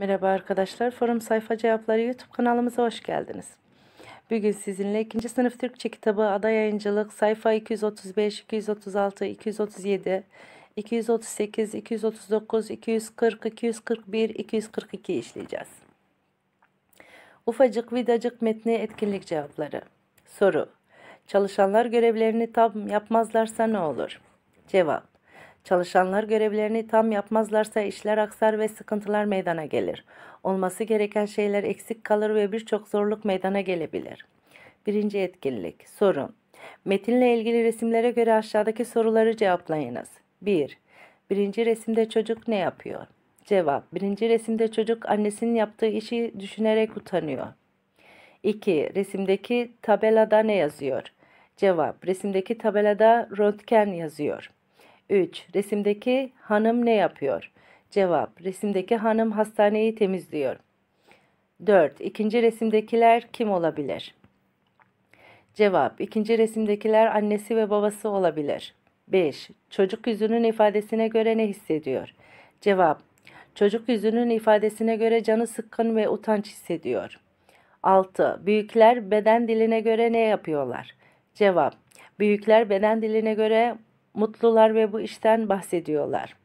Merhaba arkadaşlar, Forum Sayfa Cevapları YouTube kanalımıza hoş geldiniz. Bugün sizinle 2. sınıf Türkçe kitabı Ada Yayıncılık sayfa 235, 236, 237, 238, 239, 240, 241, 242 işleyeceğiz. Ufacık vidacık metni etkinlik cevapları. Soru. Çalışanlar görevlerini tam yapmazlarsa ne olur? Cevap. Çalışanlar görevlerini tam yapmazlarsa işler aksar ve sıkıntılar meydana gelir. Olması gereken şeyler eksik kalır ve birçok zorluk meydana gelebilir. Birinci etkinlik. Soru. Metinle ilgili resimlere göre aşağıdaki soruları cevaplayınız. 1. Birinci resimde çocuk ne yapıyor? Cevap. Birinci resimde çocuk annesinin yaptığı işi düşünerek utanıyor. 2. Resimdeki tabelada ne yazıyor? Cevap. Resimdeki tabelada röntgen yazıyor. 3. Resimdeki hanım ne yapıyor? Cevap. Resimdeki hanım hastaneyi temizliyor. 4. İkinci resimdekiler kim olabilir? Cevap. İkinci resimdekiler annesi ve babası olabilir. 5. Çocuk yüzünün ifadesine göre ne hissediyor? Cevap. Çocuk yüzünün ifadesine göre canı sıkkın ve utanç hissediyor. 6. Büyükler beden diline göre ne yapıyorlar? Cevap. Büyükler beden diline göre mutlular ve bu işten bahsediyorlar.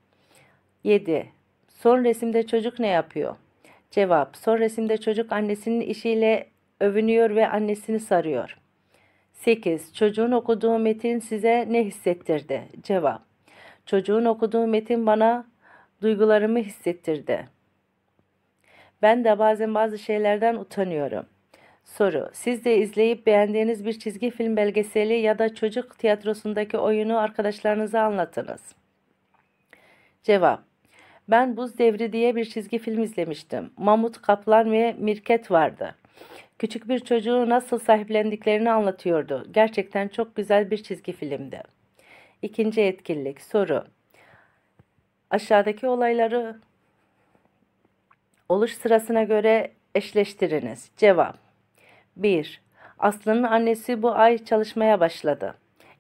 7. Son resimde çocuk ne yapıyor? Cevap. Son resimde çocuk annesinin işiyle övünüyor ve annesini sarıyor. 8. Çocuğun okuduğu metin size ne hissettirdi? Cevap. Çocuğun okuduğu metin bana duygularımı hissettirdi. Ben de bazen bazı şeylerden utanıyorum. Soru. Siz de izleyip beğendiğiniz bir çizgi film belgeseli ya da çocuk tiyatrosundaki oyunu arkadaşlarınıza anlatınız. Cevap. Ben Buz Devri diye bir çizgi film izlemiştim. Mamut, Kaplan ve Mirket vardı. Küçük bir çocuğu nasıl sahiplendiklerini anlatıyordu. Gerçekten çok güzel bir çizgi filmdi. İkinci etkinlik. Soru. Aşağıdaki olayları oluş sırasına göre eşleştiriniz. Cevap. 1. Aslı'nın annesi bu ay çalışmaya başladı.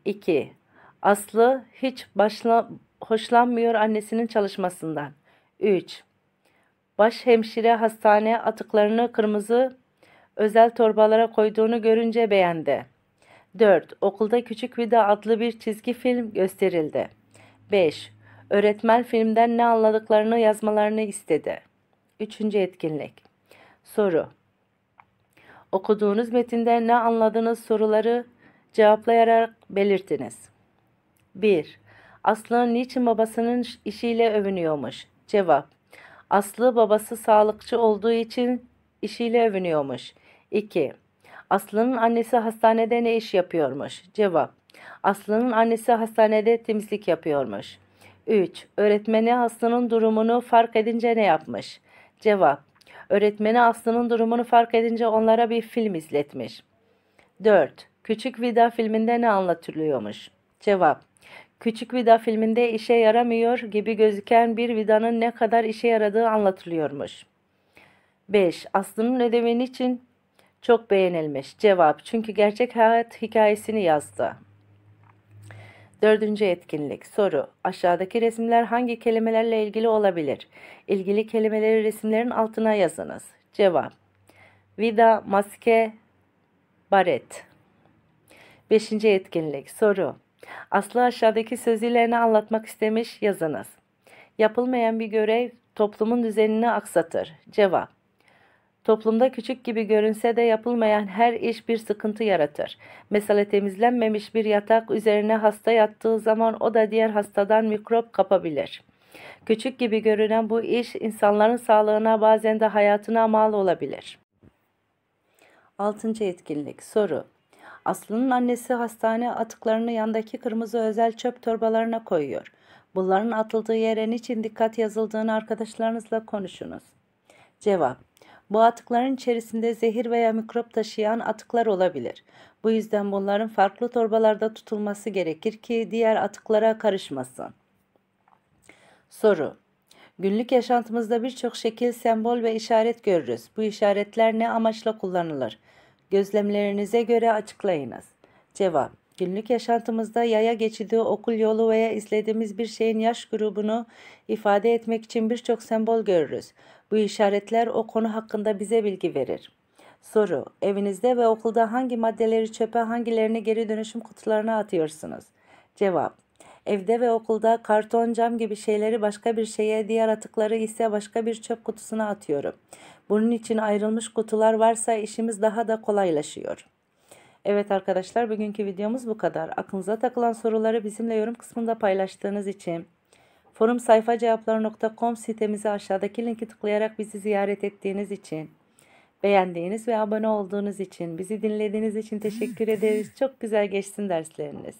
2. Aslı hiç başla, hoşlanmıyor annesinin çalışmasından. 3. Baş hemşire hastane atıklarını kırmızı özel torbalara koyduğunu görünce beğendi. 4. Okulda Küçük Vida adlı bir çizgi film gösterildi. 5. Öğretmen filmden ne anladıklarını yazmalarını istedi. Üçüncü etkinlik. Soru. Okuduğunuz metinde ne anladığınız soruları cevaplayarak belirtiniz. 1. Aslı niçin babasının işiyle övünüyormuş? Cevap. Aslı babası sağlıkçı olduğu için işiyle övünüyormuş. 2. Aslı'nın annesi hastanede ne iş yapıyormuş? Cevap. Aslı'nın annesi hastanede temizlik yapıyormuş. 3. Öğretmeni Aslı'nın durumunu fark edince ne yapmış? Cevap. Öğretmeni Aslı'nın durumunu fark edince onlara bir film izletmiş. 4. Küçük Vida filminde ne anlatılıyormuş? Cevap. Küçük Vida filminde işe yaramıyor gibi gözüken bir vidanın ne kadar işe yaradığı anlatılıyormuş. 5. Aslı'nın ödevi için çok beğenilmiş. Cevap. Çünkü gerçek hayat hikayesini yazdı. Dördüncü etkinlik. Soru. Aşağıdaki resimler hangi kelimelerle ilgili olabilir? İlgili kelimeleri resimlerin altına yazınız. Cevap. Vida, maske, baret. Beşinci etkinlik. Soru. Aslı aşağıdaki sözlerini anlatmak istemiş yazınız. Yapılmayan bir görev toplumun düzenini aksatır. Cevap. Toplumda küçük gibi görünse de yapılmayan her iş bir sıkıntı yaratır. Mesela temizlenmemiş bir yatak üzerine hasta yattığı zaman o da diğer hastadan mikrop kapabilir. Küçük gibi görünen bu iş insanların sağlığına bazen de hayatına mal olabilir. Altıncı etkinlik soru. Aslı'nın annesi hastane atıklarını yandaki kırmızı özel çöp torbalarına koyuyor. Bunların atıldığı yere niçin dikkat yazıldığını arkadaşlarınızla konuşunuz. Cevap bu atıkların içerisinde zehir veya mikrop taşıyan atıklar olabilir. Bu yüzden bunların farklı torbalarda tutulması gerekir ki diğer atıklara karışmasın. Soru Günlük yaşantımızda birçok şekil, sembol ve işaret görürüz. Bu işaretler ne amaçla kullanılır? Gözlemlerinize göre açıklayınız. Cevap Günlük yaşantımızda yaya geçidi, okul yolu veya izlediğimiz bir şeyin yaş grubunu ifade etmek için birçok sembol görürüz. Bu işaretler o konu hakkında bize bilgi verir. Soru: Evinizde ve okulda hangi maddeleri çöpe, hangilerini geri dönüşüm kutularına atıyorsunuz? Cevap: Evde ve okulda karton, cam gibi şeyleri başka bir şeye, diğer atıkları ise başka bir çöp kutusuna atıyorum. Bunun için ayrılmış kutular varsa işimiz daha da kolaylaşıyor. Evet arkadaşlar bugünkü videomuz bu kadar. Aklınıza takılan soruları bizimle yorum kısmında paylaştığınız için forumsayfacevaplar.com sitemizi aşağıdaki linki tıklayarak bizi ziyaret ettiğiniz için beğendiğiniz ve abone olduğunuz için bizi dinlediğiniz için teşekkür ederiz. Çok güzel geçsin dersleriniz.